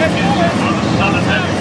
on the southern